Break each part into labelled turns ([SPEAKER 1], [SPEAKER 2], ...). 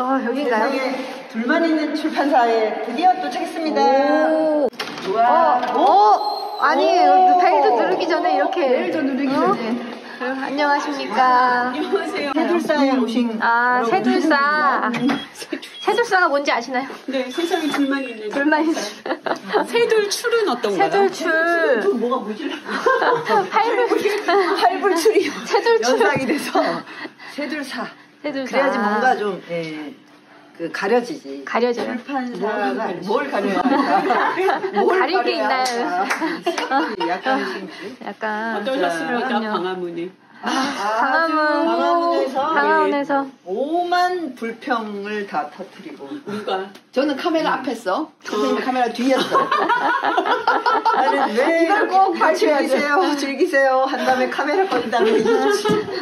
[SPEAKER 1] 어, 여긴가요?
[SPEAKER 2] 세상에 둘만 있는 출판사에 드디어 도착했습니다.
[SPEAKER 1] 오.
[SPEAKER 2] 우와.
[SPEAKER 1] 어, 어, 아니에요. 벨도 누르기 전에 이렇게.
[SPEAKER 2] 벨도 누르기
[SPEAKER 1] 어?
[SPEAKER 2] 전에.
[SPEAKER 1] 안녕하십니까.
[SPEAKER 3] 안녕하세요.
[SPEAKER 2] 새둘사에 오신
[SPEAKER 1] 아. 새둘사. 새둘사가 뭔지 아시나요?
[SPEAKER 3] 네, 세상에 둘만 있는.
[SPEAKER 1] 둘만 있는.
[SPEAKER 3] 새돌 출은 어떤가요?
[SPEAKER 1] 새둘출.
[SPEAKER 2] 뭐가 모질라?
[SPEAKER 1] 팔불.
[SPEAKER 2] 팔불출이
[SPEAKER 1] 새둘출.
[SPEAKER 2] 연상이 돼서 새둘사.
[SPEAKER 1] 새둘사.
[SPEAKER 2] 그래야지 뭔가 좀 예, 그 가려지지.
[SPEAKER 1] 가려져요.
[SPEAKER 2] 출판사가 뭘 가려야 할까? 뭘
[SPEAKER 1] 가릴 게
[SPEAKER 2] 가려야
[SPEAKER 1] 있나요?
[SPEAKER 2] 할까? 약간 심
[SPEAKER 1] 약간.
[SPEAKER 3] 어떠셨습니까. 방화문이?
[SPEAKER 1] 강화문.
[SPEAKER 2] 강화문에서
[SPEAKER 1] 강화문에서.
[SPEAKER 2] 오만 불평을 다 터뜨리고
[SPEAKER 3] 누가?
[SPEAKER 4] 저는 카메라 앞에 서
[SPEAKER 2] 선생님 카메라 뒤였어. 나는 왜 이걸 꼭 즐기세요, 즐기세요 한 다음에 카메라 꺼진다는.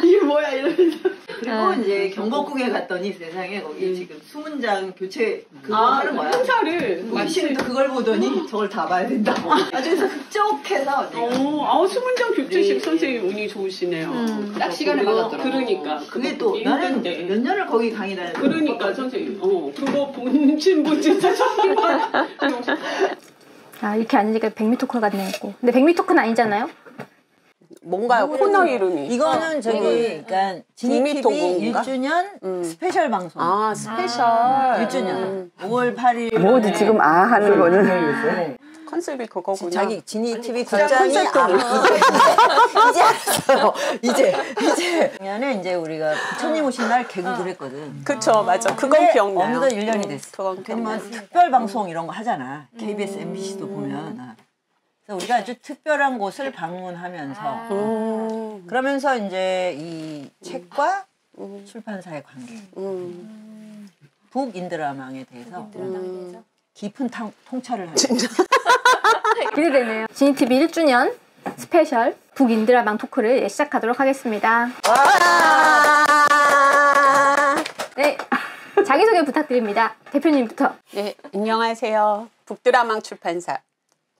[SPEAKER 3] 이게 뭐야, 이러면서.
[SPEAKER 2] 그리고
[SPEAKER 1] 아.
[SPEAKER 2] 이제 경복궁에 갔더니 세상에 거기 지금 수문 장 교체 그거
[SPEAKER 3] 아,
[SPEAKER 2] 하는 거야.
[SPEAKER 3] 행사를.
[SPEAKER 2] 마침 또 그걸 보더니 저걸 다 봐야 된다고. 아주 그래서 흡족해서 내가
[SPEAKER 3] 어, 아우, 수문장 교체식
[SPEAKER 2] 네.
[SPEAKER 3] 선생님 운이 좋으시네요.
[SPEAKER 1] 음.
[SPEAKER 4] 딱 시간에
[SPEAKER 2] 그리고
[SPEAKER 4] 맞았더라고요.
[SPEAKER 3] 그러니까.
[SPEAKER 2] 그게 또 나는. 몇 년을 거기 강의 다녔어.
[SPEAKER 3] 그러니까, 선생님. 어, 그거 본진 본진 사셨던
[SPEAKER 1] 아, 이렇게 앉으니까 백미 토크 같네, 있고. 근데 백미 토크는 아니잖아요?
[SPEAKER 5] 뭔가요? 코너 이름이.
[SPEAKER 2] 이거는 저기 그러니까 지니 TV
[SPEAKER 5] 국민통공인가?
[SPEAKER 2] 1주년
[SPEAKER 5] 음.
[SPEAKER 2] 스페셜 방송.
[SPEAKER 5] 아, 스페셜.
[SPEAKER 2] 1주년 5월 8일
[SPEAKER 6] 뭐지 지금 아 하는 거는
[SPEAKER 2] 네.
[SPEAKER 5] 컨셉이 그거구나.
[SPEAKER 2] 자기 지니 TV 국장이 아. 이제 이제 알았어요. 이제 이제 작년에 이제 우리가 부처님 오신 날 개국을 했거든.
[SPEAKER 5] 그쵸, 맞아. 그건
[SPEAKER 2] 근데
[SPEAKER 5] 기억나요.
[SPEAKER 2] 어느덧 1년이
[SPEAKER 5] 음,
[SPEAKER 2] 됐어.
[SPEAKER 5] 그건
[SPEAKER 2] 뭐
[SPEAKER 5] 기억나요.
[SPEAKER 2] 특별 방송 이런 거 하잖아. KBS, MBC도 보면. 아. 그래서 우리가 아주 특별한 곳을 방문하면서
[SPEAKER 5] 음,
[SPEAKER 2] 그러면서 이제 이 책과 출판사의 관계,
[SPEAKER 5] 음,
[SPEAKER 2] 북인드라망에 대해서
[SPEAKER 5] 음.
[SPEAKER 2] 깊은 탕- 통찰을 하죠.
[SPEAKER 1] 기대되네요. 지니TV 1주년 스페셜 북인드라망 토크를 예, 시작하도록 하겠습니다. 네. 자기소개 부탁드립니다. 대표님부터.
[SPEAKER 5] 네, 안녕하세요. 북드라망 출판사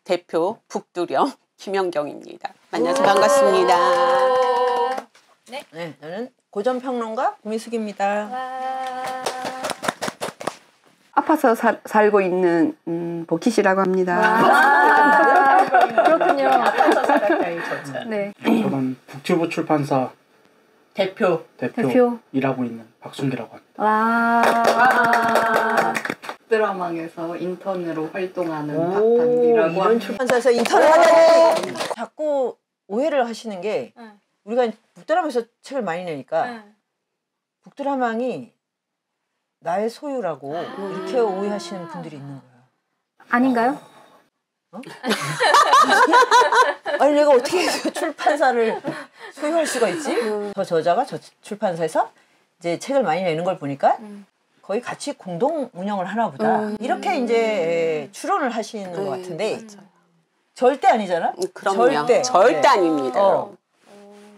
[SPEAKER 5] 대표 북두령 김영경입니다. 만나서 반갑습니다.
[SPEAKER 2] 네, 저는 고전평론가 구미숙입니다.
[SPEAKER 6] 아파서 살, 살고 있는 음, 보키씨라고 합니다.
[SPEAKER 1] 아, 그렇군요. 네.
[SPEAKER 7] 저는 북튜브 출판사
[SPEAKER 2] 대표.
[SPEAKER 7] 대표,
[SPEAKER 1] 대표.
[SPEAKER 7] 일하고 있는 박순기라고 합니다.
[SPEAKER 1] 와.
[SPEAKER 6] 드라망에서 인턴으로 활동하는
[SPEAKER 2] 이런
[SPEAKER 6] 합니다.
[SPEAKER 2] 출판사에서 인턴을 하다니 자꾸 오해를 하시는 게
[SPEAKER 1] 네.
[SPEAKER 2] 우리가 북드라마에서 책을 많이 내니까 북드라망이 나의 소유라고 이렇게 오해하시는 분들이 있는 거예요.
[SPEAKER 1] 아닌가요?
[SPEAKER 2] 아니 내가 어떻게 출판사를 소유할 수가 있지? 저 저자가 저 출판사에서 이제 책을 많이 내는 걸 보니까 거의 같이 공동 운영을 하나 보다. 이렇게 이제 추론을 하시는 것 같은데 절대 아니잖아.
[SPEAKER 5] 음, 그럼요.
[SPEAKER 2] 절대.
[SPEAKER 5] 절대
[SPEAKER 2] 네.
[SPEAKER 5] 아닙니다.
[SPEAKER 2] 어.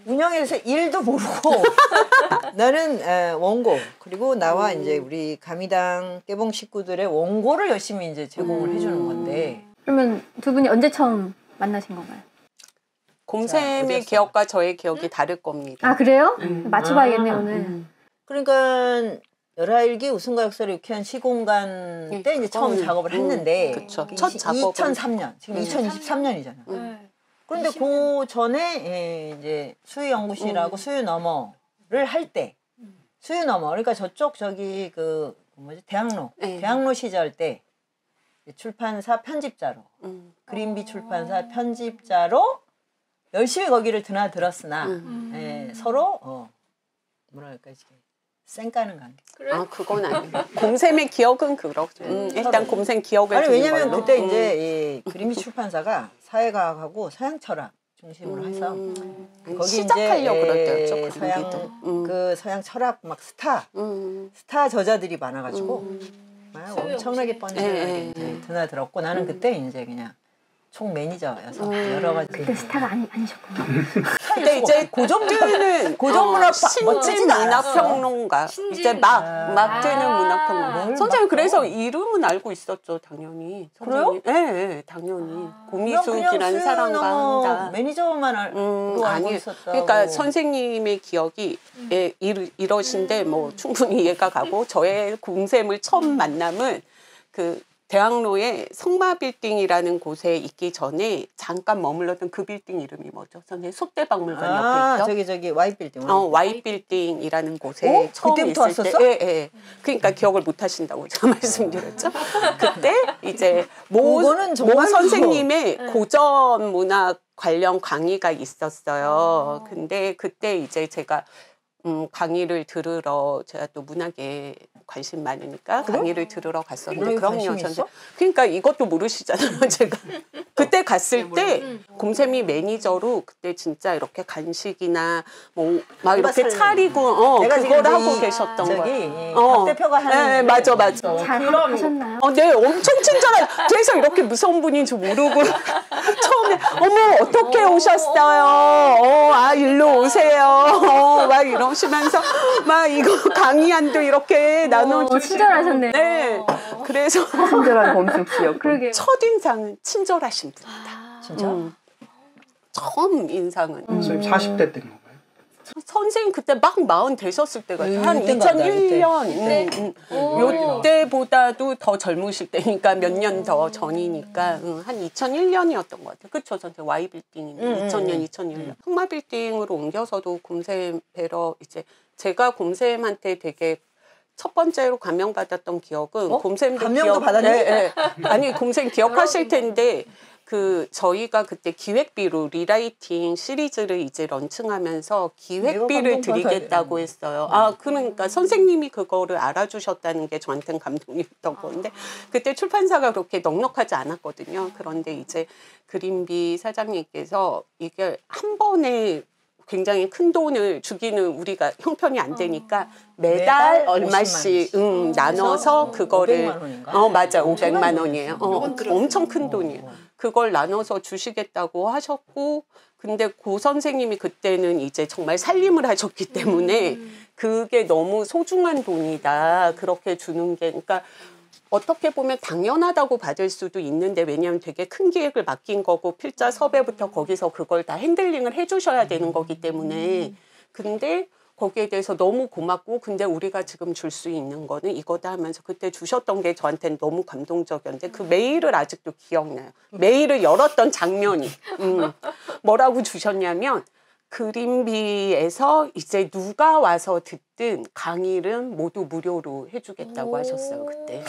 [SPEAKER 2] 운영에 대해서 일도 모르고 나는 에, 원고 그리고 나와 이제 우리 가미당 깨봉 식구들의 원고를 열심히 이제 제공을 해주는 건데
[SPEAKER 1] 그러면 두 분이 언제 처음 만나신 건가요?
[SPEAKER 2] 어디였어?
[SPEAKER 5] 기억과 저의 기억이 다를 겁니다.
[SPEAKER 1] 아, 그래요? 맞춰봐야겠네,
[SPEAKER 2] 아,
[SPEAKER 1] 오늘.
[SPEAKER 2] 그러니까 열하일기 우승과 역사를 유쾌한 시공간
[SPEAKER 5] 네,
[SPEAKER 2] 때 이제 처음
[SPEAKER 5] 그거는,
[SPEAKER 2] 작업을
[SPEAKER 5] 음,
[SPEAKER 2] 했는데
[SPEAKER 5] 그쵸. 그첫 작업은.
[SPEAKER 2] 2003년 지금
[SPEAKER 5] 음.
[SPEAKER 2] 2023년이잖아.
[SPEAKER 5] 음.
[SPEAKER 2] 그런데 그 전에 예, 이제 수유
[SPEAKER 5] 음.
[SPEAKER 2] 연구실하고 수유 너머를 할 때 수유 너머 그러니까 저쪽 저기 그 뭐지 대학로
[SPEAKER 5] 네.
[SPEAKER 2] 대학로 시절 때 출판사 편집자로
[SPEAKER 5] 음.
[SPEAKER 2] 그린비 출판사 편집자로 열심히 거기를 드나들었으나
[SPEAKER 5] 음.
[SPEAKER 2] 예, 서로 어, 뭐랄까 이게 쌩까는 관계.
[SPEAKER 5] 아, 그건 아니에요. 곰쌤의 기억은 그렇죠. 음, 일단 곰쌤 기억을
[SPEAKER 2] 아니 왜냐면
[SPEAKER 5] 걸로.
[SPEAKER 2] 그때
[SPEAKER 5] 음.
[SPEAKER 2] 이제 이 그림이 출판사가 사회과학하고 서양 철학 중심으로 해서
[SPEAKER 5] 음.
[SPEAKER 2] 거기
[SPEAKER 5] 시작하려고 그랬대요.
[SPEAKER 2] 예, 서양
[SPEAKER 5] 음.
[SPEAKER 2] 그 서양 철학 막 스타
[SPEAKER 5] 음.
[SPEAKER 2] 스타 저자들이 많아가지고
[SPEAKER 5] 음.
[SPEAKER 2] 막 엄청나게
[SPEAKER 5] 예,
[SPEAKER 2] 뻔뻔하게
[SPEAKER 5] 예,
[SPEAKER 2] 이제 드나들었고 나는 그때 이제 그냥 총 매니저여서
[SPEAKER 5] 음.
[SPEAKER 2] 여러 가지
[SPEAKER 1] 그때 스타가 아니, 아니셨군요.
[SPEAKER 5] 근데 이제
[SPEAKER 2] 고전
[SPEAKER 5] 뜨는
[SPEAKER 2] 고전문학
[SPEAKER 5] 어,
[SPEAKER 2] 파-
[SPEAKER 5] 신진
[SPEAKER 2] 멋지지가 않았어.
[SPEAKER 5] 문학평론가. 이제 막막
[SPEAKER 1] 아.
[SPEAKER 5] 뜨는 문학평론가
[SPEAKER 2] 뭘
[SPEAKER 5] 선생님
[SPEAKER 2] 막
[SPEAKER 5] 그래서 이름은 알고 있었죠 당연히
[SPEAKER 2] 그래요?
[SPEAKER 5] 예, 예 당연히
[SPEAKER 2] 그냥
[SPEAKER 5] 고미숙이라는 사람과
[SPEAKER 2] 어,
[SPEAKER 5] 한다
[SPEAKER 2] 매니저만 알,
[SPEAKER 5] 음,
[SPEAKER 2] 알고 있었다고.
[SPEAKER 5] 그러니까 선생님의 기억이 예, 이러, 이러 신데 뭐 충분히 이해가 가고 저의 공샘을 처음 만남은 그 대학로에 성마 빌딩이라는 곳에 있기 전에 잠깐 머물렀던 그 빌딩 이름이 뭐죠? 선생님 속대박물관 옆에
[SPEAKER 2] 아
[SPEAKER 5] 있죠?
[SPEAKER 2] 저기 저기 와이 빌딩.
[SPEAKER 5] 어, 와이 빌딩이라는 곳에
[SPEAKER 2] 오?
[SPEAKER 5] 처음
[SPEAKER 2] 그때부터
[SPEAKER 5] 있을
[SPEAKER 2] 왔었어?
[SPEAKER 5] 때, 예, 예. 그러니까 기억을 못 하신다고 제가 말씀드렸죠. 그때 이제 모, 모 선생님의 고전 문학 관련 강의가 있었어요. 근데 그때 이제 제가 음, 강의를 들으러 제가 또 문학에 관심 많으니까 강의를 들으러 갔었는데 그럼요
[SPEAKER 2] 있어?
[SPEAKER 5] 그러니까 이것도 모르시잖아요 제가 그때 갔을 때 곰샘이 매니저로 그때 진짜 이렇게 간식이나 뭐 막 이렇게. 차리고 어 그걸
[SPEAKER 2] 이제
[SPEAKER 5] 하고
[SPEAKER 2] 이-
[SPEAKER 5] 계셨던 거예요.
[SPEAKER 2] 박 대표가 하는
[SPEAKER 5] 네, 맞아 맞아.
[SPEAKER 1] 잘 하셨나요?
[SPEAKER 5] 어, 네, 엄청 친절한. 그래서 이렇게 무서운 분인 줄 모르고 처음에 어머 어떻게 오셨어요? 어, 아 일로 오세요. 어, 막 이러시면서 막 이거 강의안도 이렇게 나눠
[SPEAKER 1] 어,
[SPEAKER 5] 주시고.
[SPEAKER 1] 친절하셨네요.
[SPEAKER 5] 네, 그래서
[SPEAKER 6] 친절한 곰숙 씨였고.
[SPEAKER 1] 그러게.
[SPEAKER 5] 첫 인상은 친절하신 분이다.
[SPEAKER 2] 진짜.
[SPEAKER 5] 음. 처음 인상은
[SPEAKER 7] 선생님 40대 때인 건가요?
[SPEAKER 5] 선생님 그때 막 마흔 되셨을 때가
[SPEAKER 2] 음,
[SPEAKER 5] 한
[SPEAKER 2] 이때 같다,
[SPEAKER 5] 2001년
[SPEAKER 1] 이때.
[SPEAKER 5] 음, 음. 요때보다도 더 젊으실 때니까 몇 년 더 전이니까 음, 한 2001년이었던 것 같아요. 그쵸 선생님 Y 빌딩인데
[SPEAKER 2] 음,
[SPEAKER 5] 2000년
[SPEAKER 2] 음.
[SPEAKER 5] 2001년 흑마 빌딩으로 옮겨서도 곰샘 뵈러 이제 제가 곰샘한테 되게 첫 번째로 감명받았던 기억은
[SPEAKER 2] 어?
[SPEAKER 5] 곰샘도
[SPEAKER 2] 감명도
[SPEAKER 5] 기억-
[SPEAKER 2] 받았니?
[SPEAKER 5] 예, 예. 아니 곰샘 기억하실 텐데 그 저희가 그때 기획비로 리라이팅 시리즈를 이제 런칭하면서 기획비를 드리겠다고 했어요. 아 그러니까 선생님이 그거를 알아주셨다는 게 저한테는 감동이었던 건데 그때 출판사가 그렇게 넉넉하지 않았거든요. 그런데 이제 그린비 사장님께서 이게 한 번에 굉장히 큰 돈을 주기는 우리가 형편이 안 되니까 매달
[SPEAKER 2] 매달
[SPEAKER 5] 얼마씩
[SPEAKER 2] 50만
[SPEAKER 5] 음, 나눠서 그거를
[SPEAKER 2] 500만 원인가?
[SPEAKER 5] 어 맞아 500만
[SPEAKER 2] 500만
[SPEAKER 5] 원이에요. 어, 엄청 큰 돈이에요. 그걸 나눠서 주시겠다고 하셨고 근데 고 선생님이 그때는 이제 정말 살림을 하셨기 때문에 그게 너무 소중한 돈이다. 그렇게 주는 게 그러니까 어떻게 보면 당연하다고 받을 수도 있는데 왜냐하면 되게 큰 기획을 맡긴 거고 필자 섭외부터 거기서 그걸 다 핸들링을 해주셔야 되는 거기 때문에. 근데 거기에 대해서 너무 고맙고 근데 우리가 지금 줄 수 있는 거는 이거다 하면서 그때 주셨던 게 저한테는 너무 감동적이었는데 그 메일을 아직도 기억나요. 메일을 열었던 장면이. 음, 뭐라고 주셨냐면 그린비에서 이제 누가 와서 듣든 강의는 모두 무료로 해주겠다고 하셨어요 그때.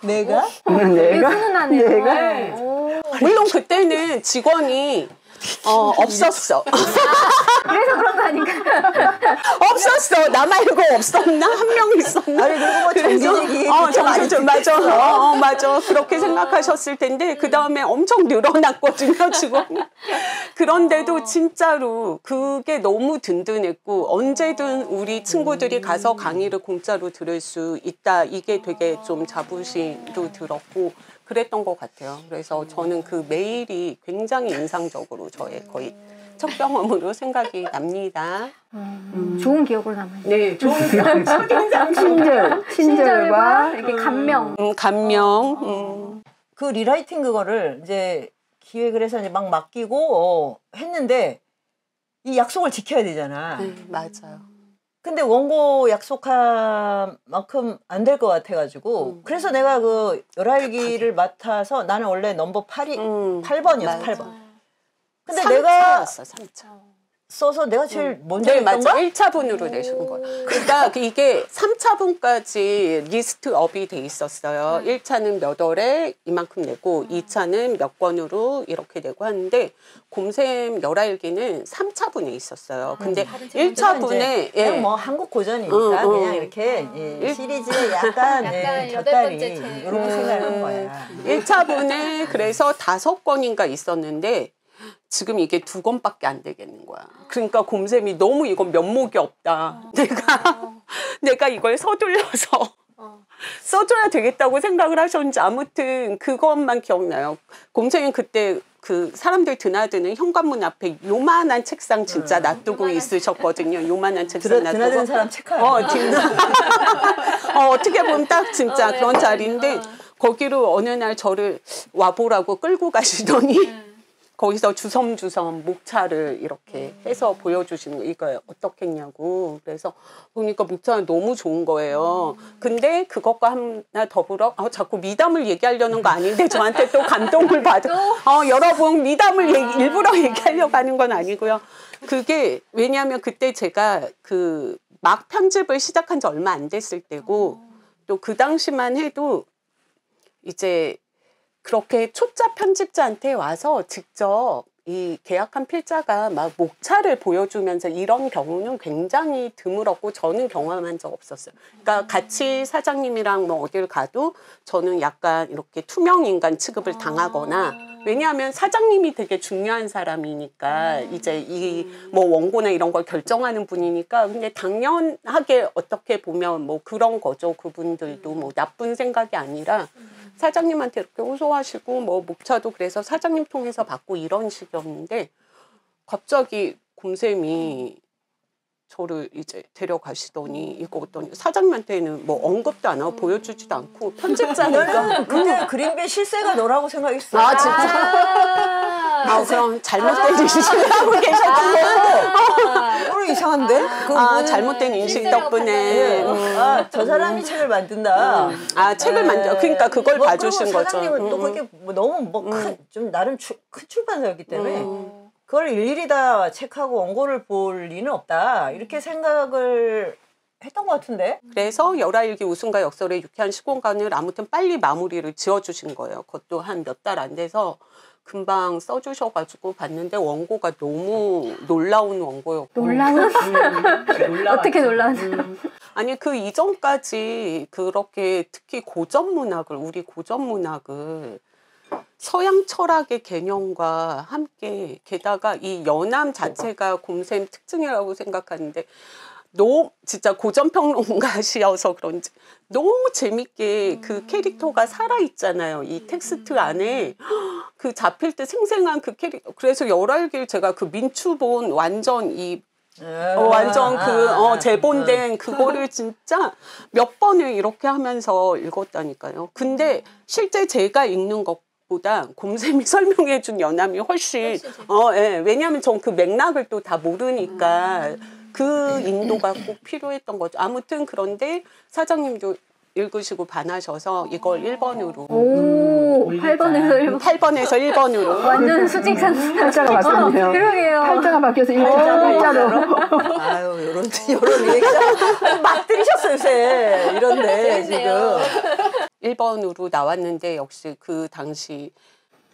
[SPEAKER 2] 내가
[SPEAKER 6] 내가. 내가?
[SPEAKER 1] 오.
[SPEAKER 5] 물론 그때는 직원이 어, 없었어.
[SPEAKER 1] 그래서 그런 거 아닌가?
[SPEAKER 5] 없었어. 나 말고 없었나? 한 명 있었나?
[SPEAKER 2] 아니 그리고 뭐 정기직이
[SPEAKER 5] 어, 정규직 맞아. 어, 어, 맞아. 그렇게 생각하셨을 텐데 그 다음에 엄청 늘어났거든요, 직원이. 그런데도 진짜로 그게 너무 든든했고 언제든 우리 친구들이 가서 강의를 공짜로 들을 수 있다. 이게 되게 좀 자부심도 들었고 그랬던 것 같아요. 그래서 저는 그 메일이 굉장히 인상적으로 저의 거의 첫 경험으로 생각이 납니다.
[SPEAKER 1] 좋은 기억으로 남아요.
[SPEAKER 5] 네, 좋은
[SPEAKER 6] 친절, 친절과
[SPEAKER 1] 이렇게 감명.
[SPEAKER 5] 음, 감명. 음.
[SPEAKER 2] 그 rewriting 그거를 이제 기획을 해서 이제 막 맡기고 어, 했는데 이 약속을 지켜야 되잖아.
[SPEAKER 5] 네, 맞아요.
[SPEAKER 2] 근데 원고 약속한 만큼 안 될 것 같아가지고
[SPEAKER 5] 음.
[SPEAKER 2] 그래서 내가 그 열하일기를 맡아서 나는 원래 넘버 8이
[SPEAKER 5] 음,
[SPEAKER 2] 8번이었어
[SPEAKER 5] 맞아.
[SPEAKER 2] 8번. 근데 내가
[SPEAKER 5] 3차.
[SPEAKER 2] 써서 내가 제일 먼저
[SPEAKER 5] 네? 맞아. 1차분으로 내신 거예요. 그러니까 이게 3차분까지 리스트업이 돼 있었어요. 1차는 몇 월에 이만큼 내고 2차는 몇 권으로 이렇게 내고 하는데 곰샘 열알기는 3차분에 있었어요. 근데
[SPEAKER 2] 그러니까
[SPEAKER 5] 1차분에
[SPEAKER 2] 이제 그냥 뭐 한국 고전이니까
[SPEAKER 5] 응, 응.
[SPEAKER 2] 그냥 이렇게 이 시리즈에 약간,
[SPEAKER 1] 약간
[SPEAKER 2] 예,
[SPEAKER 1] 여덟
[SPEAKER 2] 곁다리. 이렇게 생각한 거야.
[SPEAKER 5] 1차분에 그래서 다섯 권인가 있었는데 지금 이게 두 권밖에 안 되겠는 거야. 그러니까 곰샘이 너무 이건 면목이 없다. 내가 내가 이걸 서둘러서 써줘야 되겠다고 생각을 하셨는지 아무튼 그것만 기억나요. 곰샘이 그때 그 사람들 드나드는 현관문 앞에 요만한 책상 진짜 놔두고 있으셨거든요. 요만한 책상
[SPEAKER 2] 드나,
[SPEAKER 5] 놔두고.
[SPEAKER 2] 드나드는 사람 체크하는
[SPEAKER 5] 어. 진짜. 어, 어떻게 보면 딱 진짜 그런 자리인데 거기로 어느 날 저를 와보라고 끌고 가시더니 거기서 주섬주섬 목차를 이렇게 해서 보여주시는 거 이거 어떻게 했냐고 그래서 보니까 목차가 너무 좋은 거예요. 근데 그것과 하나 더불어 아, 자꾸 미담을 얘기하려는 거 아닌데 저한테 또 감동을 받아. 어, 여러분 미담을 얘기- 일부러 얘기하려고 하는 건 아니고요. 그게 왜냐하면 그때 제가 그 막 편집을 시작한 지 얼마 안 됐을 때고 또 그 당시만 해도 이제 그렇게 초짜 편집자한테 와서 직접 이 계약한 필자가 막 목차를 보여주면서 이런 경우는 굉장히 드물었고 저는 경험한 적 없었어요. 그러니까 같이 사장님이랑 뭐 어딜 가도 저는 약간 이렇게 투명 인간 취급을 당하거나 왜냐하면 사장님이 되게 중요한 사람이니까 이제 이 뭐 원고나 이런 걸 결정하는 분이니까 근데 당연하게 어떻게 보면 뭐 그런 거죠. 그분들도 뭐 나쁜 생각이 아니라 사장님한테 이렇게 호소하시고 뭐 목차도 그래서 사장님 통해서 받고 이런 식이었는데 갑자기 곰쌤이 저를 이제 데려가시더니 이거 어떠니 사장님한테는 뭐 언급도 안 하고 보여주지도 않고 편집자니까.
[SPEAKER 2] 나는 그때 그림배 실세가 너라고 생각했어.
[SPEAKER 5] 아 진짜? 아. 그럼 잘못된 인식을 하고 계셨군요
[SPEAKER 2] 오늘 이상한데?
[SPEAKER 5] 그아
[SPEAKER 2] 뭐-
[SPEAKER 5] 잘못된 인식 덕분에. 음.
[SPEAKER 2] 아, 저 사람이 책을 만든다.
[SPEAKER 5] 아 책을 만들어 그러니까 그걸
[SPEAKER 2] 뭐
[SPEAKER 5] 봐주신 거죠.
[SPEAKER 2] 사장님은 또
[SPEAKER 5] 음,
[SPEAKER 2] 그게 뭐 너무 뭐 큰 좀 나름 출, 큰 출판사였기 때문에
[SPEAKER 5] 음.
[SPEAKER 2] 그걸 일일이 다 체크하고 원고를 볼 리는 없다 이렇게 생각을 했던 것 같은데.
[SPEAKER 5] 그래서 열아일기 우승과 역설의 유쾌한 시공간을 아무튼 빨리 마무리를 지어주신 거예요. 그것도 한 몇 달 안 돼서 금방 써주셔가지고 봤는데 원고가 너무 놀라운 원고였고
[SPEAKER 1] 놀라운? 어떻게 놀라운?
[SPEAKER 5] 아니 그 이전까지 그렇게 특히 고전 문학을 우리 고전 문학을 서양 철학의 개념과 함께 게다가 이 연암 자체가 곰쌤 특징이라고 생각하는데 너무 진짜 고전 평론가시여서 그런지 너무 재밌게 그 캐릭터가 살아 있잖아요. 이 텍스트 안에 그 잡힐 때 생생한 그 캐릭터. 그래서 열알길 제가 그 민추본 완전 이 어, 완전 그 어, 재본된 그거를 진짜 몇 번을 이렇게 하면서 읽었다니까요. 근데 실제 제가 읽는 것 보다 곰쌤이 설명해 준 연암이 훨씬 어, 예. 왜냐하면 전 그 맥락을 또 다 모르니까 그 인도가 꼭 필요했던 거죠. 아무튼 그런데 사장님도 읽으시고 반하셔서 이걸 1번으로
[SPEAKER 1] 오, 8번에서 1번.
[SPEAKER 5] 8번에서 1번으로
[SPEAKER 1] 완전 수직산
[SPEAKER 6] 팔자가 바뀌었네요.
[SPEAKER 1] 그러게요.
[SPEAKER 6] 팔자가 바뀌어서 일자 일자로.
[SPEAKER 2] 아유 요런 요런 얘기가 막 들이셨어요 요새 이런데
[SPEAKER 1] 재밌네요.
[SPEAKER 2] 지금.
[SPEAKER 5] 1번으로 나왔는데 역시 그 당시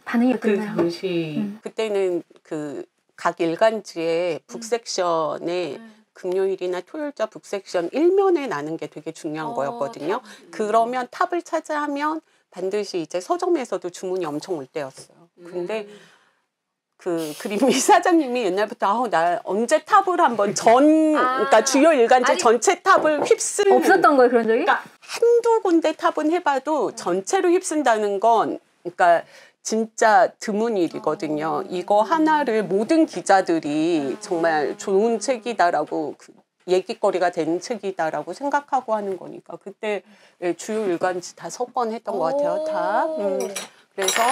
[SPEAKER 1] 반응이
[SPEAKER 3] 그? 당시
[SPEAKER 5] 그때는 그 각 일간지에 북섹션에 금요일이나 토요일자 북섹션 일면에 나는 게 되게 중요한 거였거든요. 그러면 탑을 차지하면 반드시 이제 서점에서도 주문이 엄청 올 때였어요. 근데 그 그림이 사장님이 옛날부터 아우 나 언제 탑을 한번 전 그러니까 주요 일간지
[SPEAKER 1] 아니,
[SPEAKER 5] 전체 탑을 휩쓸
[SPEAKER 1] 없었던 거예요, 그런 적이?
[SPEAKER 5] 그러니까 한두 군데 탑은 해봐도 전체로 휩쓴다는 건 그러니까 진짜 드문 일이거든요. 이거 하나를 모든 기자들이 정말 좋은 책이다라고 그 얘기거리가 되는 책이다라고 생각하고 하는 거니까 그때 예, 주요 일간지 다석번 했던 것 같아요. 다. 음. 그래서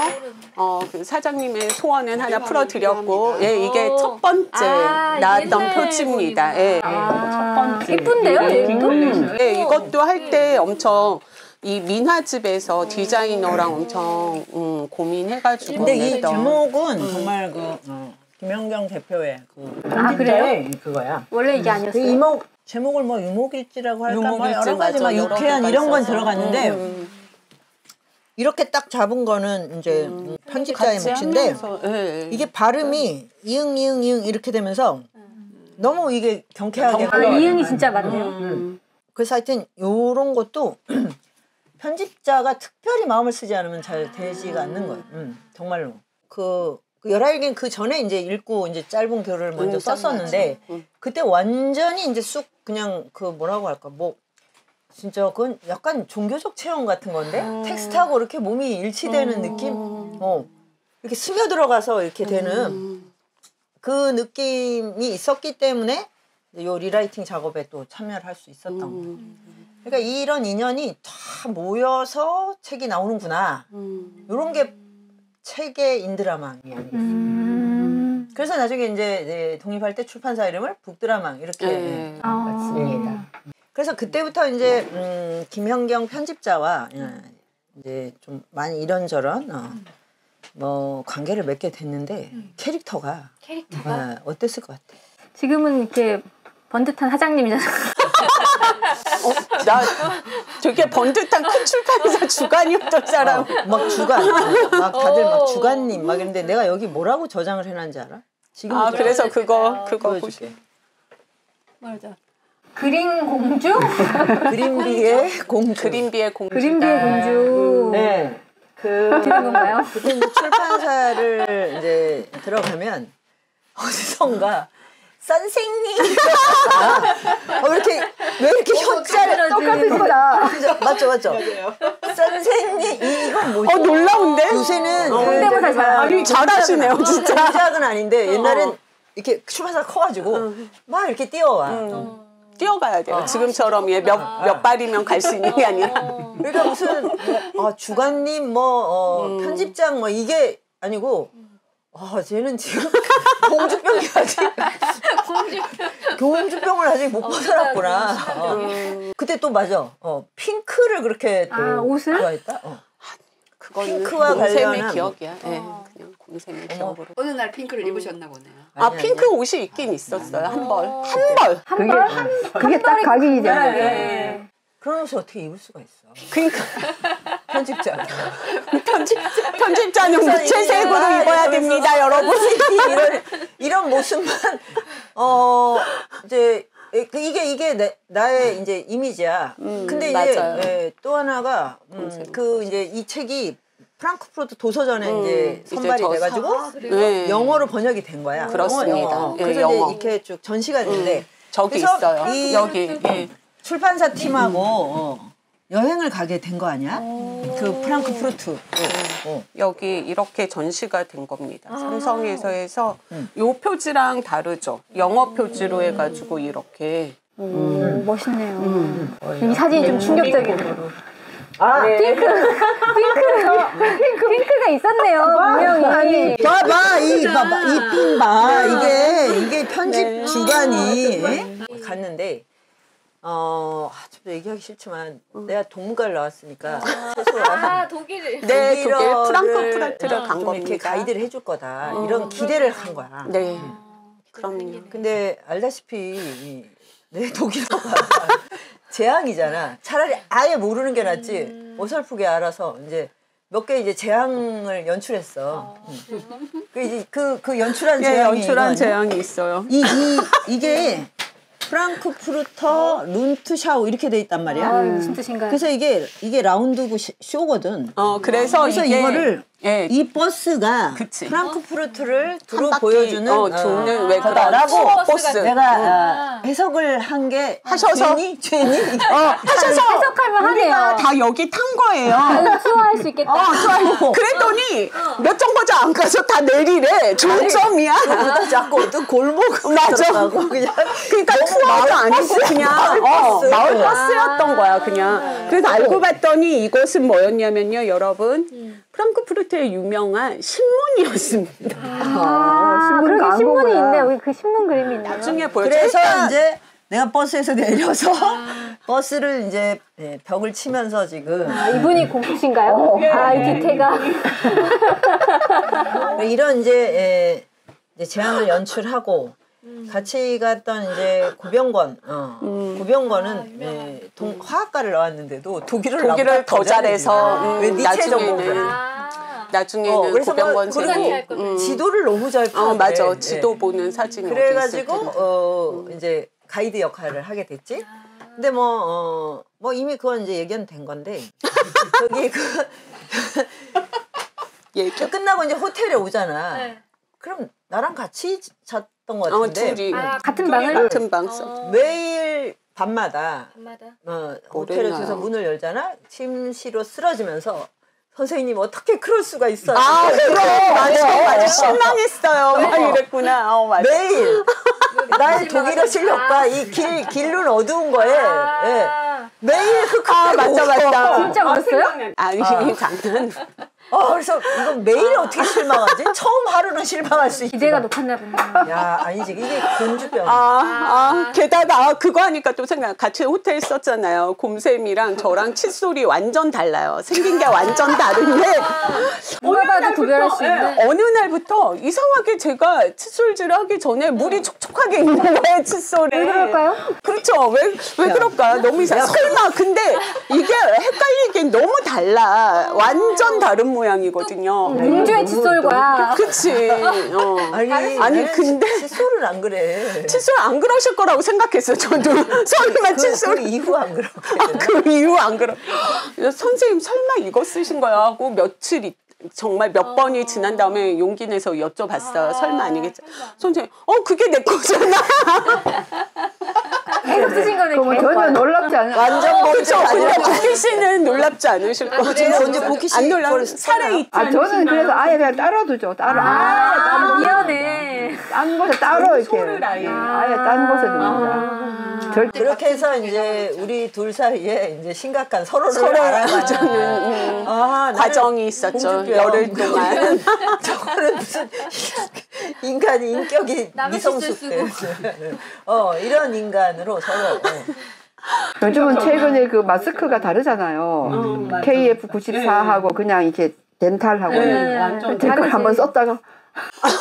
[SPEAKER 5] 어, 그 사장님의 소원은 하나 풀어드렸고, 예, 이게 첫 번째
[SPEAKER 1] 아,
[SPEAKER 5] 나왔던
[SPEAKER 1] 옛날
[SPEAKER 5] 표지입니다. 예.
[SPEAKER 1] 아, 이쁜데요, 얘도?
[SPEAKER 5] 네, 이것도 할 때 엄청 이 민화집에서 디자이너랑 엄청 음, 고민해가지고.
[SPEAKER 2] 근데 이
[SPEAKER 5] 냈던.
[SPEAKER 2] 제목은 정말 그 어, 김연경 대표의 그
[SPEAKER 1] 아, 그래요?
[SPEAKER 2] 그거야.
[SPEAKER 1] 원래 이게
[SPEAKER 2] 그
[SPEAKER 1] 아니었어요?
[SPEAKER 2] 이목 제목을 뭐 유목일지라고 할까 뭐
[SPEAKER 5] 유목일지
[SPEAKER 2] 여러 가지
[SPEAKER 5] 맞아,
[SPEAKER 2] 막
[SPEAKER 5] 여러
[SPEAKER 2] 유쾌한
[SPEAKER 5] 개가
[SPEAKER 2] 이런 건
[SPEAKER 5] 있어서.
[SPEAKER 2] 들어갔는데
[SPEAKER 5] 음,
[SPEAKER 2] 이렇게 딱 잡은 거는 이제 편집자의
[SPEAKER 5] 같이
[SPEAKER 2] 몫인데
[SPEAKER 5] 예.
[SPEAKER 2] 이게 발음이 이응 이응 이응 이렇게 되면서 너무 이게 경쾌하게
[SPEAKER 1] 아. 이응이 진짜 맞네요.
[SPEAKER 5] 음.
[SPEAKER 2] 그래서 하여튼 요런 것도 편집자가 특별히 마음을 쓰지 않으면 잘 되지가 않는 거예요. 음, 정말로. 그, 그 열알긴 그 전에 이제 읽고 이제 짧은 글을 먼저
[SPEAKER 5] 음,
[SPEAKER 2] 썼었는데.
[SPEAKER 5] 음.
[SPEAKER 2] 그때 완전히 이제 쑥 그냥 그 뭐라고 할까 뭐 진짜 그건 약간 종교적 체험 같은 건데 텍스트하고 이렇게 몸이 일치되는 느낌? 어. 이렇게 스며 들어가서 이렇게 되는 그 느낌이 있었기 때문에 요 rewriting 작업에 또 참여를 할 수 있었던 거예요. 그러니까 이런 인연이 다 모여서 책이 나오는구나. 이런 게 책의 인드라망이 아니겠어요.
[SPEAKER 1] 음.
[SPEAKER 2] 그래서 나중에 이제 독립할 때 출판사 이름을 북드라망 이렇게
[SPEAKER 5] 네.
[SPEAKER 1] 아.
[SPEAKER 2] 씁니다. 그래서 그때부터 이제 음, 김현경 편집자와 예, 이제 좀 많이 이런저런 어, 뭐 관계를 맺게 됐는데 캐릭터가
[SPEAKER 1] 캐릭터가
[SPEAKER 2] 어, 어땠을 것 같아?
[SPEAKER 1] 지금은 이렇게 번듯한 사장님이잖아.
[SPEAKER 5] 나 되게 번듯한 큰 출판사 주간이었던 사람.
[SPEAKER 2] 어, 막 주간, 막 다들 막 주간님 막 이랬는데 내가 여기 뭐라고 저장을 해놨는지 알아? 지금
[SPEAKER 5] 아 그래서 그거 그거
[SPEAKER 2] 보여줄게.
[SPEAKER 5] 보시.
[SPEAKER 1] 맞아. 그린 공주?
[SPEAKER 2] 그린비의 공주.
[SPEAKER 5] 그린비의 공주.
[SPEAKER 1] 그린비의 공주.
[SPEAKER 2] 네. 그
[SPEAKER 1] 그런 건가요?
[SPEAKER 2] 그때 이제 출판사를 이제 들어가면 어디선가 선생님 어, 이렇게 왜 이렇게 현자를
[SPEAKER 1] 똑같으시다.
[SPEAKER 2] 그죠? 맞죠 맞죠 선생님 이- 이건 뭐지
[SPEAKER 5] 어 놀라운데?
[SPEAKER 2] 요새는 그 저기
[SPEAKER 1] 잘하고.
[SPEAKER 5] 아니 잘하시네요 진짜.
[SPEAKER 2] 동작은 아닌데 옛날엔 이렇게 출판사 커가지고 막 이렇게 뛰어와
[SPEAKER 5] 뛰어가야 돼요. 지금처럼 예, 몇, 몇 발이면 갈 수 있는 게 아니라.
[SPEAKER 2] 그러니까 무슨 어, 주관님 뭐 어, 편집장 뭐 이게 아니고 아 쟤는 지금 공주병이 아직 공주병을 아직 못 벗어났구나. 어. 그때 또 맞아. 어, 핑크를 그렇게 또
[SPEAKER 1] 아, 옷을?
[SPEAKER 2] 좋아했다. 어.
[SPEAKER 5] 그거는
[SPEAKER 2] 핑크와
[SPEAKER 5] 공샘의
[SPEAKER 2] 관련한-
[SPEAKER 5] 기억이야. 예, 그냥 공샘의 기억으로.
[SPEAKER 4] 어느 날 핑크를 입으셨나 보네요.
[SPEAKER 5] 아
[SPEAKER 2] 아니,
[SPEAKER 5] 핑크 옷이 있긴 있었어요 한 벌. 한 벌.
[SPEAKER 6] 그게 그게 딱 각인이잖아요.
[SPEAKER 1] 네.
[SPEAKER 2] 그런 옷을 어떻게 입을 수가 있어?
[SPEAKER 5] 그러니까
[SPEAKER 2] 편집장.
[SPEAKER 5] 편집 편집자는 무채색으로 입어야 됩니다, 여러분.
[SPEAKER 2] 이런 이런 모습만 어 이제 그 이게 이게 내, 나의 이제 이미지야. 근데 이제. 예, 또 하나가 음, 그 이제 이 책이 프랑크푸르트 도서전에 이제
[SPEAKER 5] 이제
[SPEAKER 2] 선발이
[SPEAKER 5] 저
[SPEAKER 2] 돼가지고
[SPEAKER 5] 네.
[SPEAKER 2] 영어로 번역이 된 거야.
[SPEAKER 5] 그렇습니다.
[SPEAKER 2] 영어, 영어.
[SPEAKER 5] 예,
[SPEAKER 2] 그래서
[SPEAKER 5] 영어.
[SPEAKER 2] 이제 이렇게 쭉 전시가 된대.
[SPEAKER 5] 저기
[SPEAKER 2] 그래서
[SPEAKER 5] 있어요.
[SPEAKER 2] 이-
[SPEAKER 5] 여기. 예.
[SPEAKER 2] 출판사 팀하고 어, 여행을 가게 된 거 아니야? 그 프랑크푸르트. 어, 어.
[SPEAKER 5] 여기 이렇게 전시가 된 겁니다. 삼성에서 해서 요 표지랑 다르죠. 영어 표지로 해가지고 이렇게.
[SPEAKER 1] 오, 멋있네요. 이 사진이 좀 충격적이네요.
[SPEAKER 2] 아,
[SPEAKER 1] 핑크, 핑크, 핑크가 있었네요, 분명히.
[SPEAKER 2] 봐봐. 이 봐봐. 이 핀 봐. 이게 이게 편집 주간이. 예? 갔는데 어 아, 좀 얘기하기 싫지만 내가 동문과를 나왔으니까 최소한
[SPEAKER 1] 독일을.
[SPEAKER 5] 네, 독일 프랑크푸르트를
[SPEAKER 2] 간좀 이렇게. 가이드를 해줄 거다. 이런 기대를 한 거야.
[SPEAKER 5] 네. 그럼요.
[SPEAKER 2] 근데 알다시피 이- 내 독일어가 재앙이잖아. 차라리 아예 모르는 게 낫지. 어설프게 알아서 이제 몇 개 이제 재앙을 연출했어. 응. 그 이제 그, 그 연출한
[SPEAKER 5] 예,
[SPEAKER 2] 재앙이
[SPEAKER 5] 연출한? 재앙이 있어요.
[SPEAKER 2] 이, 이 이게 프랑크푸르터 룬트샤우 이렇게 돼 있단 말이야.
[SPEAKER 1] 아, 무슨 뜻인가요?
[SPEAKER 2] 그래서 이게 이게 라운드고 시- 쇼거든.
[SPEAKER 5] 어, 그래서,
[SPEAKER 2] 그래서
[SPEAKER 5] 이게
[SPEAKER 2] 이거를
[SPEAKER 5] 예,
[SPEAKER 2] 이 버스가
[SPEAKER 5] 그치.
[SPEAKER 2] 프랑크푸르트를 두루
[SPEAKER 5] 한 바퀴,
[SPEAKER 2] 보여주는
[SPEAKER 5] 어, 도는 왜 그런
[SPEAKER 2] 거다라고
[SPEAKER 5] 버스.
[SPEAKER 2] 내가 아, 해석을 한 게
[SPEAKER 5] 하셔서?
[SPEAKER 2] 죄니 죄니
[SPEAKER 5] 어, 하셔서
[SPEAKER 1] 해석하면 하네요.
[SPEAKER 5] 다 여기 탄 거예요.
[SPEAKER 1] 수화할 수 있겠다.
[SPEAKER 2] 어,
[SPEAKER 5] 그랬더니 몇 정거장 안 가서 다 내리래. 종점이야.
[SPEAKER 2] 자꾸 어떤 골목
[SPEAKER 5] 맞아.
[SPEAKER 2] 그냥
[SPEAKER 5] 그러니까 투어가 아니고 그냥
[SPEAKER 2] 마을
[SPEAKER 5] 어,
[SPEAKER 2] 버스.
[SPEAKER 5] 마을 버스였던 거야 그냥. 그래서 알고 봤더니 이것은 뭐였냐면요, 여러분. 프랑크푸르트의 유명한 신문이었습니다.
[SPEAKER 1] 아,
[SPEAKER 6] 신문
[SPEAKER 1] 그러게
[SPEAKER 6] 광고구나.
[SPEAKER 1] 신문이 있네. 여기 그 신문 그림이 있네요.
[SPEAKER 5] 나중에 보여줘.
[SPEAKER 2] 그래서
[SPEAKER 5] 일단
[SPEAKER 2] 이제 내가 버스에서 내려서 버스를 이제 예, 벽을 치면서 지금
[SPEAKER 1] 아, 이분이 공주신가요? 아, 이 뒤태가.
[SPEAKER 2] 이런 이제, 예, 이제 재앙을 연출하고 같이 갔던 이제 고병권, 어, 고병권은 예, 동, 화학과를 나왔는데도 독일을
[SPEAKER 5] 독일을 더 잘해서.
[SPEAKER 2] 왜
[SPEAKER 5] 음,
[SPEAKER 2] 니체
[SPEAKER 5] 나중에는
[SPEAKER 2] 전공을
[SPEAKER 5] 나중에는
[SPEAKER 2] 어, 그래서 뭐,
[SPEAKER 5] 고병권
[SPEAKER 2] 그리고
[SPEAKER 5] 쌤이 음.
[SPEAKER 2] 지도를 너무 잘 펴.
[SPEAKER 5] 어 맞아. 지도 보는 사진이
[SPEAKER 2] 그래가지고. 어 이제 가이드 역할을 하게 됐지. 근데 뭐어뭐 이미 그건 이제 예견 된 건데. 저기 그
[SPEAKER 5] 얘기
[SPEAKER 2] 끝나고 이제 호텔에 오잖아. 그럼 나랑 같이 잤던
[SPEAKER 5] 것어
[SPEAKER 2] 같은데
[SPEAKER 5] 둘이
[SPEAKER 1] 같은 방을?
[SPEAKER 5] 같은 방 써.
[SPEAKER 2] 매일 밤마다
[SPEAKER 1] 밤마다.
[SPEAKER 2] 어, 호텔에? 들어서 문을 열잖아. 침시로 쓰러지면서 선생님 어떻게 그럴 수가 있어요?
[SPEAKER 5] 아, 그럼 맞아,
[SPEAKER 2] 어,
[SPEAKER 5] 맞아.
[SPEAKER 2] 어.
[SPEAKER 5] 신랑했어요. 막 이랬구나. 어, 맞아.
[SPEAKER 2] 매일 나의 독일어 실력과 이길 길은 어두운 거에 예. 매일 흑흑
[SPEAKER 5] 맞아, 맞아.
[SPEAKER 1] 진짜 그랬어요?
[SPEAKER 5] 아니, 장난.
[SPEAKER 2] 어, 그래서 이건 매일 어떻게 실망하지? 처음 하루는 실망할 수 있지.
[SPEAKER 1] 기대가 높았나 보네.
[SPEAKER 2] 야 아니지 이게 곤주병.
[SPEAKER 5] 아, 아, 게다가 아, 그거 하니까 또 생각. 같이 호텔 썼잖아요. 곰쌤이랑 저랑 칫솔이 완전 달라요. 생긴 게 완전 다른데
[SPEAKER 1] 누가 봐도 구별할 수 있는.
[SPEAKER 5] 어느 날부터 이상하게 제가 칫솔질을 하기 전에 물이 촉촉하게 있는 거예요, 칫솔이.
[SPEAKER 1] 왜 그럴까요?
[SPEAKER 5] 그렇죠. 왜, 왜 그럴까? 너무 이상. 설마, 근데 이게 헷갈리긴 너무 달라. 완전 다른 모양이거든요.
[SPEAKER 1] 공주의 칫솔과
[SPEAKER 5] 그치. 어.
[SPEAKER 2] 아니
[SPEAKER 5] 아니, 근데-
[SPEAKER 2] 치- 칫솔은 안 그래.
[SPEAKER 5] 칫솔 안 그러실 거라고 생각했어요, 저도. 선생님만
[SPEAKER 2] 그,
[SPEAKER 5] 칫솔.
[SPEAKER 2] 그 이후 안 그렇게.
[SPEAKER 5] 그 이후 안 그러. 선생님 설마 이거 쓰신 거야 하고 며칠 있- 정말 몇 번이 지난 다음에 용기 내서 여쭤봤어요. 설마 아니겠죠? 선생님, 어 그게 내 거잖아.
[SPEAKER 1] 계속 쓰신 거네. 계속.
[SPEAKER 6] 전혀 놀랍지 않아.
[SPEAKER 2] 완전
[SPEAKER 5] 그렇죠.
[SPEAKER 2] 먼저
[SPEAKER 5] 근데 복희 씨는 놀랍지 않으실 거예요.
[SPEAKER 2] 제가 언제 복희
[SPEAKER 5] 씨안 놀라.
[SPEAKER 2] 걸
[SPEAKER 5] 살아 있.
[SPEAKER 6] 아 저는 그래서 아예 그냥 따로 두죠. 따로 아예
[SPEAKER 1] 아,
[SPEAKER 6] 따로
[SPEAKER 1] 미안해.
[SPEAKER 6] 딴 곳에 따로 이렇게
[SPEAKER 5] 아예.
[SPEAKER 6] 딴 곳에 둡니다. 절대
[SPEAKER 2] 그렇게 해서 이제 우리 둘 사이에 이제 심각한 서로를
[SPEAKER 5] 서로
[SPEAKER 2] 알아가는
[SPEAKER 5] 음,
[SPEAKER 2] 아,
[SPEAKER 5] 과정이 있었죠. 열흘 동안.
[SPEAKER 2] 저거는 무슨 인간이 인격이
[SPEAKER 1] 칫솔
[SPEAKER 2] 미성숙해. 어 이런 인간으로 서로. 어.
[SPEAKER 6] 요즘은 최근에 그 마스크가 다르잖아요. KF94하고 그냥 이렇게 덴탈하고
[SPEAKER 3] 완전
[SPEAKER 6] 제걸 한번 썼다가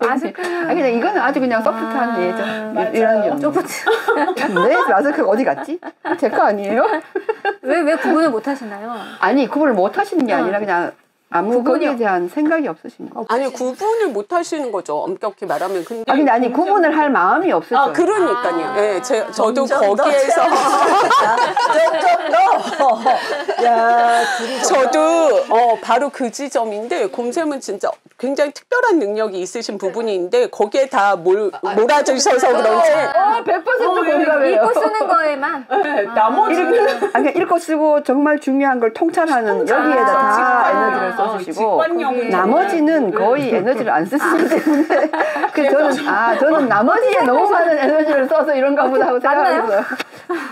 [SPEAKER 1] 마스크.
[SPEAKER 6] 아 그냥 이거는 아주 그냥 소프트한 예죠. 이런 점. 네 마스크가 어디 갔지? 제 거 아니에요?
[SPEAKER 1] 왜, 왜 구분을 못 하시나요?
[SPEAKER 6] 아니 구분을 못 하시는 게 아니라 그냥 아무 거기에 대한 생각이 없으신 거.
[SPEAKER 5] 아니 구분을 못 하시는 거죠. 엄격히 말하면. 근데
[SPEAKER 6] 아 근데 아니 구분을 할 마음이 없으셔.
[SPEAKER 5] 아, 그러니까요. 예, 제, 저도
[SPEAKER 2] 점점 더
[SPEAKER 5] 거기에서
[SPEAKER 2] 점점 더. 야
[SPEAKER 5] 저도 어 바로 그 지점인데 곰쌤은 진짜 굉장히 특별한 능력이 있으신 부분인데 거기에 다 몰, 몰아주셔서 그런지
[SPEAKER 6] 어, 100% 공감해요.
[SPEAKER 1] 읽고 쓰는 거에만.
[SPEAKER 5] 나머지는
[SPEAKER 6] 아, 그냥 읽고 쓰고 정말 중요한 걸 통찰하는 여기에다 다 에너지를 써주시고 나머지는 거의 에너지를 안 쓰시기 때문에 그 저는 아 저는 나머지에 너무 많은 에너지를 써서 이런가 보다 하고 생각했어요.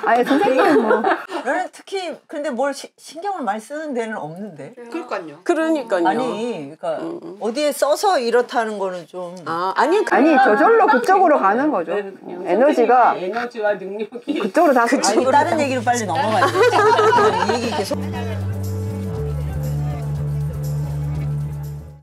[SPEAKER 6] 아예 선생님은 뭐
[SPEAKER 2] 나는 특히 근데 뭘 시- 신경을 많이 쓰는 데는 없는데.
[SPEAKER 4] 그러니까요.
[SPEAKER 5] 그러니까요.
[SPEAKER 2] 아니 그러니까 어디에 써서 이렇다는 거는 좀.
[SPEAKER 5] 아, 아니 그,
[SPEAKER 6] 아니 저절로 그쪽으로 가는 거죠. 에너지가
[SPEAKER 3] 에너지와 능력이
[SPEAKER 6] 그쪽으로 다
[SPEAKER 2] 아니 다른 얘기로 빨리 넘어가야 돼. 이 얘기 계속.